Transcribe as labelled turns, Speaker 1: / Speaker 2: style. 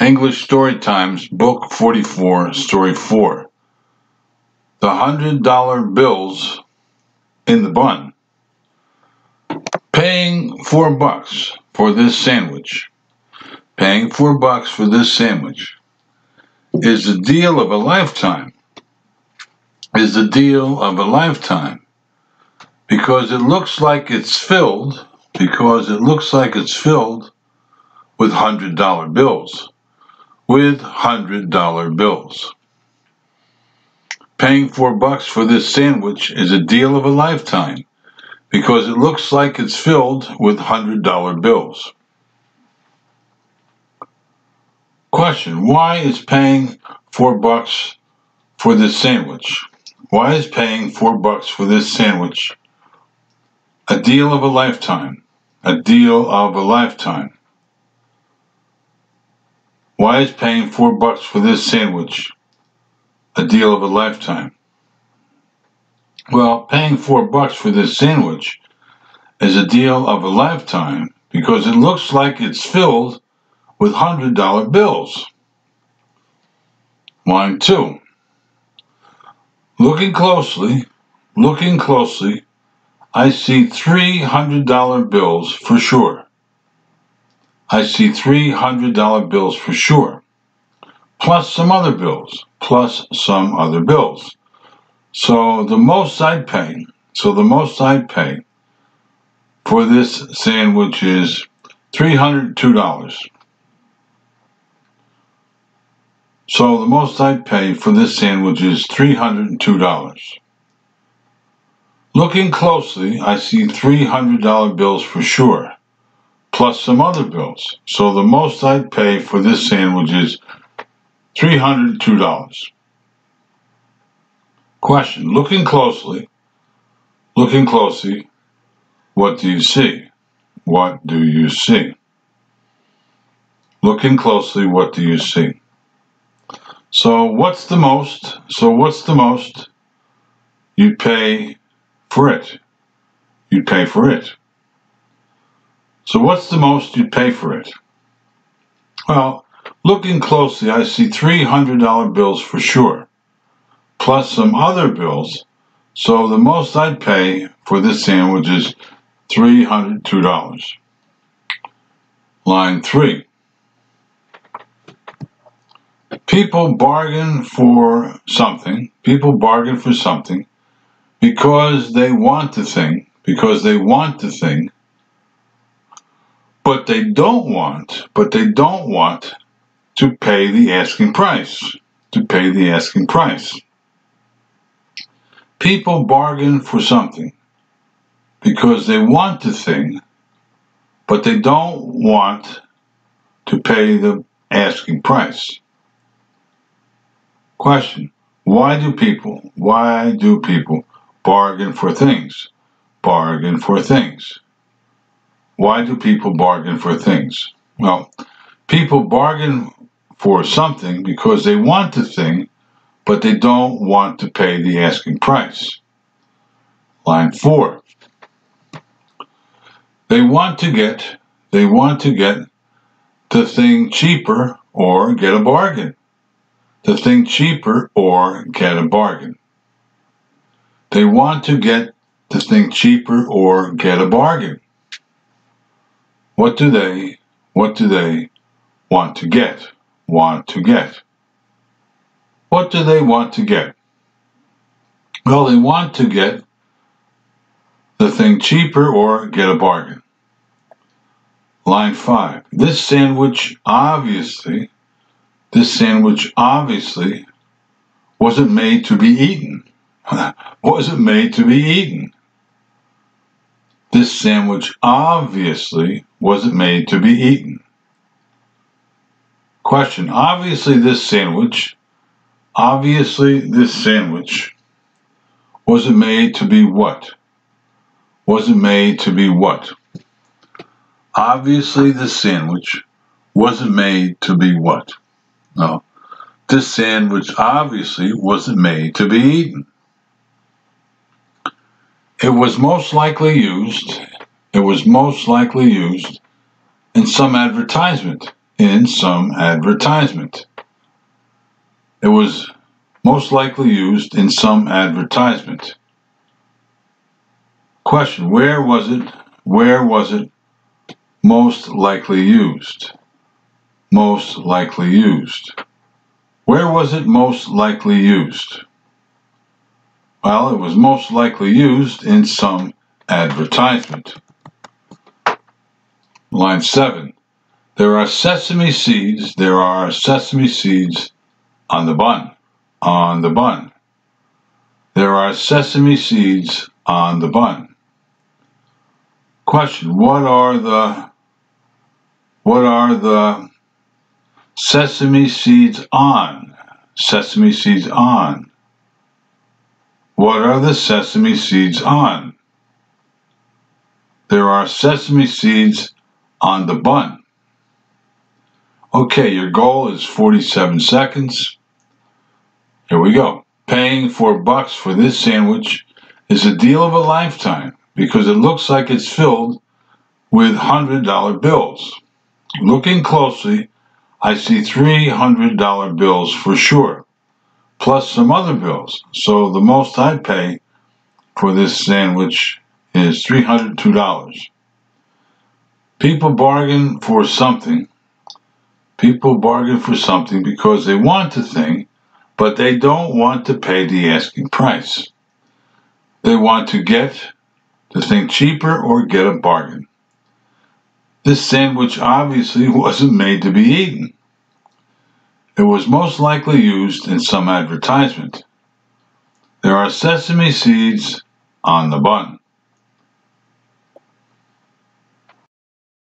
Speaker 1: English Story Times, Book 44, Story 4. The $100 bills in the bun. Paying four bucks for this sandwich. Paying four bucks for this sandwich is the deal of a lifetime. Is the deal of a lifetime because it looks like it's filled because it looks like it's filled with hundred dollar bills with hundred dollar bills paying four bucks for this sandwich is a deal of a lifetime because it looks like it's filled with hundred dollar bills question why is paying four bucks for this sandwich why is paying four bucks for this sandwich a deal of a lifetime. A deal of a lifetime. Why is paying four bucks for this sandwich a deal of a lifetime? Well, paying four bucks for this sandwich is a deal of a lifetime because it looks like it's filled with hundred dollar bills. Line two. Looking closely, looking closely, I see $300 bills for sure. I see $300 bills for sure. Plus some other bills, plus some other bills. So the most I'd pay, so the most I'd pay for this sandwich is $302. So the most I'd pay for this sandwich is $302. Looking closely, I see $300 bills for sure, plus some other bills. So the most I'd pay for this sandwich is $302. Question Looking closely, looking closely, what do you see? What do you see? Looking closely, what do you see? So, what's the most? So, what's the most? You pay for it. You'd pay for it. So what's the most you'd pay for it? Well, looking closely, I see $300 bills for sure, plus some other bills. So the most I'd pay for this sandwich is $302. Line 3. People bargain for something. People bargain for something because they want the thing, because they want the thing, but they don't want, but they don't want to pay the asking price, to pay the asking price. People bargain for something because they want the thing, but they don't want to pay the asking price. Question Why do people, why do people bargain for things. Bargain for things. Why do people bargain for things? Well, people bargain for something because they want the thing, but they don't want to pay the asking price. Line four. They want to get, they want to get the thing cheaper or get a bargain. The thing cheaper or get a bargain. They want to get the thing cheaper or get a bargain. What do they, what do they want to get? Want to get. What do they want to get? Well, they want to get the thing cheaper or get a bargain. Line five. This sandwich obviously, this sandwich obviously wasn't made to be eaten. wasn't made to be eaten. This sandwich obviously wasn't made to be eaten. Question Obviously, this sandwich, obviously, this sandwich was it made to be what? Wasn't made to be what? Obviously, this sandwich wasn't made to be what? No. This sandwich obviously wasn't made to be eaten. It was most likely used, it was most likely used in some advertisement. in some advertisement. It was most likely used in some advertisement. Question, where was it, where was it most likely used? Most likely used. Where was it most likely used? Well, it was most likely used in some advertisement. Line 7. There are sesame seeds, there are sesame seeds on the bun, on the bun. There are sesame seeds on the bun. Question, what are the, what are the Sesame seeds on. Sesame seeds on. What are the sesame seeds on? There are sesame seeds on the bun. Okay, your goal is 47 seconds. Here we go. Paying four bucks for this sandwich is a deal of a lifetime because it looks like it's filled with $100 bills. Looking closely, I see $300 bills for sure, plus some other bills. So the most I pay for this sandwich is $302. People bargain for something. People bargain for something because they want the thing, but they don't want to pay the asking price. They want to get the thing cheaper or get a bargain. This sandwich obviously wasn't made to be eaten. It was most likely used in some advertisement. There are sesame seeds on the bun.